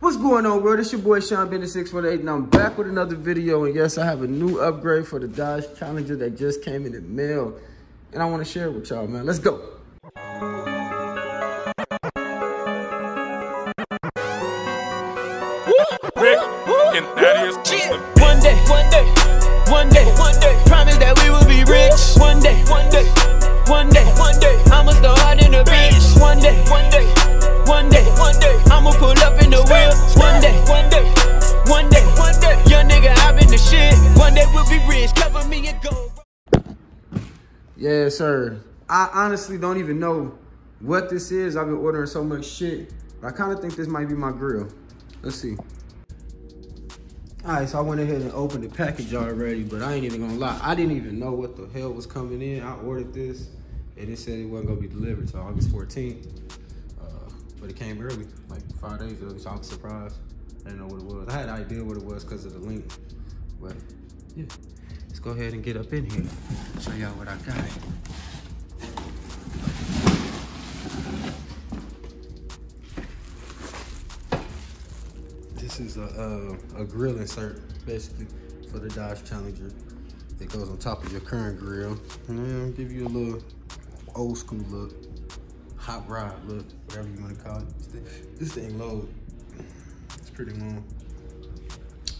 What's going on, world? It's your boy Sean Bennett 618, and I'm back with another video. And yes, I have a new upgrade for the Dodge Challenger that just came in the mail, and I want to share it with y'all, man. Let's go. Rick, and that is One day, one day, one day, one day. Promise that we will be rich. One day, one day, one day, one day. I'ma start in the bitch. One day, one day, one day, one day. I'ma pull up in the wheel. One day, one day, one day, one day. Young nigga, I been the shit. One day we'll be rich. Cover me in gold. Yes, sir. I honestly don't even know what this is. I've been ordering so much shit. But I kind of think this might be my grill. Let's see. All right, so I went ahead and opened the package already, but I ain't even gonna lie. I didn't even know what the hell was coming in. I ordered this, and it said it wasn't gonna be delivered till August 14th. But it came early, like five days early, so I was surprised. I didn't know what it was. I had an idea what it was because of the link, but yeah. Let's go ahead and get up in here. Show y'all what I got. This is a, uh, a grill insert, basically, for the Dodge Challenger. It goes on top of your current grill. And then give you a little old school look, hot rod look, whatever you want to call it. This thing load. It's pretty long.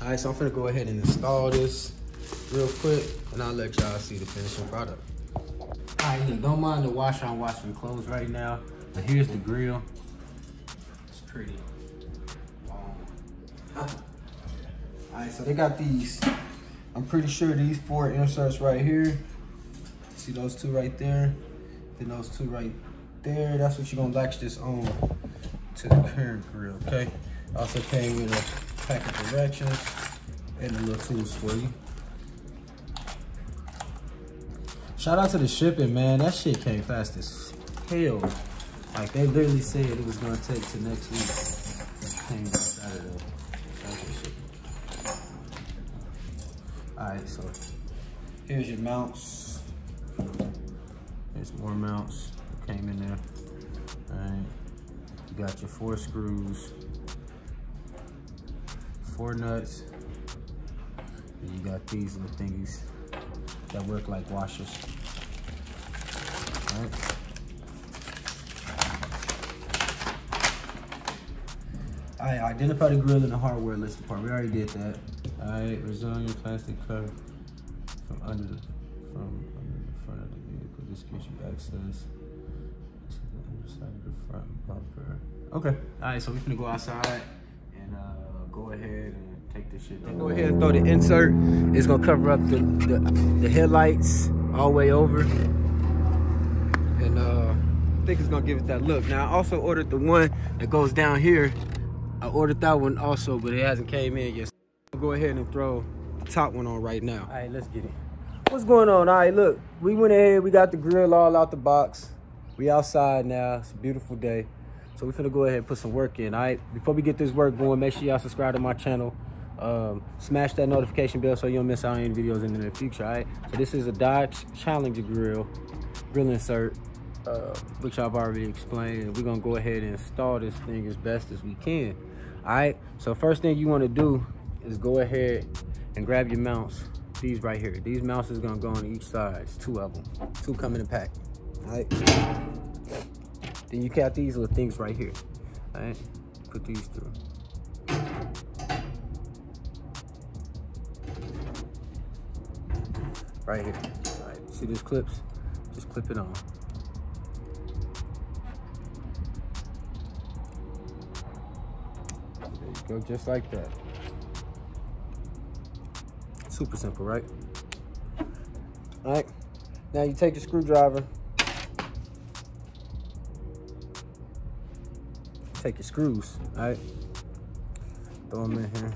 All right, so I'm gonna go ahead and install this real quick, and I'll let y'all see the finishing product. All right, don't mind the washer. I'm washing clothes right now, but here's the grill. It's pretty long. All right, so they got these. I'm pretty sure these four inserts right here. See those two right there? Then those two right there. That's what you're gonna latch this on to the current grill, okay? Also came with a pack of directions and a little tools for you. Shout out to the shipping, man. That shit came fast as hell. Like they literally said it was gonna take to next week. Came. Out to the. All right, so here's your mounts. There's more mounts came in there. All right, you got your four screws, four nuts. And you got these little thingies that work like washers. All right. Right, identify the grill and the hardware listed part. We already did that. All right, resilient plastic cover from under the from under the front of the vehicle. This gives you access to the of the front bumper. Okay. All right, so we're gonna go outside and uh, go ahead and take this shit down. Go ahead and throw the insert. It's gonna cover up the the, the headlights all the way over, and uh, I think it's gonna give it that look. Now I also ordered the one that goes down here. I ordered that one also, but it hasn't came in yet. I'll go ahead and throw the top one on right now. All right, let's get it. What's going on? All right, look, we went ahead, we got the grill all out the box. We outside now, it's a beautiful day. So we're gonna go ahead and put some work in, all right? Before we get this work going, make sure y'all subscribe to my channel. Um, smash that notification bell so you don't miss out on any videos in the near future, all right? So this is a Dodge Challenger grill, grill insert, uh, which I've already explained. We're gonna go ahead and install this thing as best as we can, all right? So first thing you wanna do is go ahead and grab your mounts, these right here. These mounts is gonna go on each side, it's two of them. Two come in a pack, right? Then you got these little things right here, all right? Put these through. Right here, all right? See these clips? Just clip it on. There you go, just like that. Super simple, right? All right, now you take the screwdriver, take your screws, all right? Throw them in here.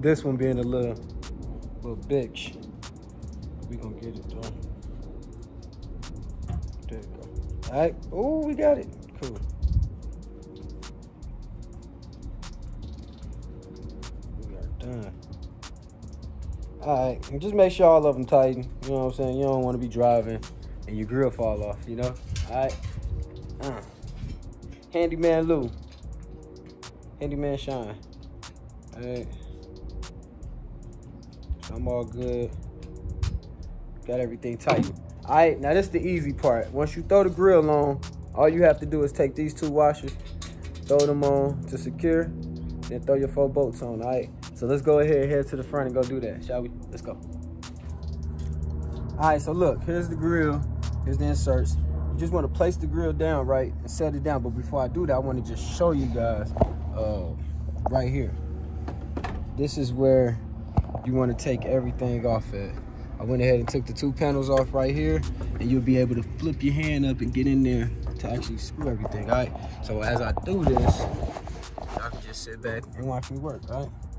This one being a little, little bitch. We gonna get it done. There you go. All right. Oh, we got it. Cool. We are done. All right, just make sure all of them tighten. You know what I'm saying? You don't want to be driving and your grill fall off. You know? All right. Uh. Handyman Lou. Handyman Shine. All right. I'm all good. Got everything tight. All right, now this is the easy part. Once you throw the grill on, all you have to do is take these two washers, throw them on to secure, then throw your four bolts on, all right? So let's go ahead head to the front and go do that, shall we? Let's go. All right, so look, here's the grill. Here's the inserts. You just want to place the grill down right and set it down. But before I do that, I want to just show you guys uh, right here. This is where you want to take everything off it. I went ahead and took the two panels off right here and you'll be able to flip your hand up and get in there to actually screw everything, all right? So as I do this, y'all can just sit back and watch me work, all right?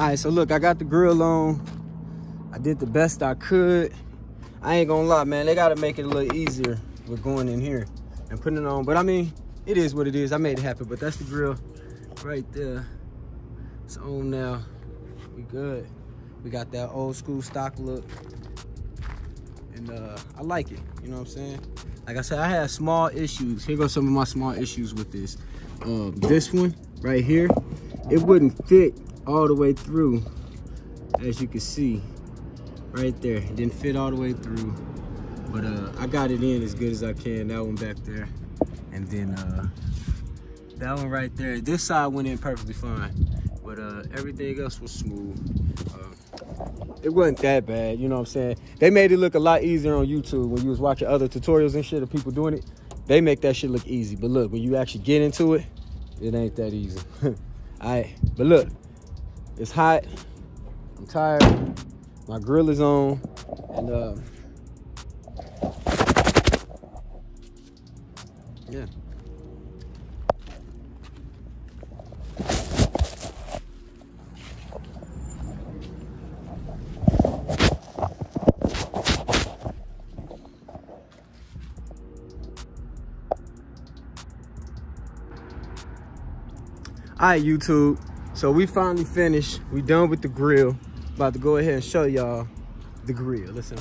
All right, so look, I got the grill on. I did the best I could. I ain't gonna lie, man. They gotta make it a little easier with going in here and putting it on. But I mean, it is what it is. I made it happen, but that's the grill right there. It's on now. We good. We got that old school stock look. And uh, I like it, you know what I'm saying? Like I said, I had small issues. Here goes some of my small issues with this. Um, this one right here, it wouldn't fit all the way through, as you can see, right there. It didn't fit all the way through, but uh, I got it in as good as I can. That one back there, and then uh, that one right there. This side went in perfectly fine, but uh, everything else was smooth. Uh, it wasn't that bad, you know what I'm saying? They made it look a lot easier on YouTube when you was watching other tutorials and shit of people doing it. They make that shit look easy, but look, when you actually get into it, it ain't that easy. All right, but look, it's hot. I'm tired. My grill is on. And uh, yeah. All right, YouTube. So we finally finished. We done with the grill. About to go ahead and show y'all the grill. Listen.